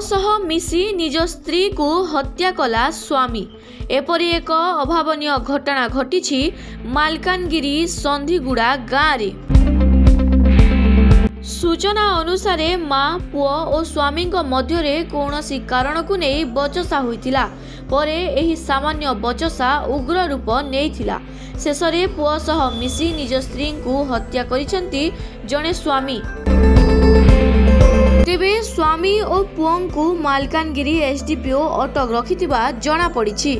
ସହ ମିଶି ନିଜ ସ୍ତ୍ରୀକୁ ହତ୍ୟା କଲା ସ୍ୱାମୀ। ଏପରି ଏକ ଅଭାବନୀୟ ଘଟଣା ଘଟିଛି ମାଲକାନଗିରି ସନ୍ଧିଗୁଡ଼ା ଗାଁରେ। ସୂଚନା ଅନୁସାରେ ମା ପୁଅ ଓ ସ୍ୱାମୀଙ୍କ ମଧ୍ୟରେ କୌଣସି କାରଣକୁ ନେଇ ବଚସା ହୋଇଥିଲା। ପରେ ଏହି ସାମାନ୍ୟ ବଚସା ଉଗ୍ର ରୂପ ନେଇଥିଲା। ଶେଷରେ ପୁଅ ସହ ମିଶି ନିଜ ସ୍ତ୍ରୀଙ୍କୁ ହତ୍ୟା କରିଛନ୍ତି ଜଣେ ସ୍ୱାମୀ। ସ୍ୱାମୀ ଓ ପୁଅଙ୍କୁ ମାଲକାନଗିରି ଏସ୍ଡିପିଓ ଅଟକ ରଖିଥିବା ଜଣାପଡ଼ିଛି।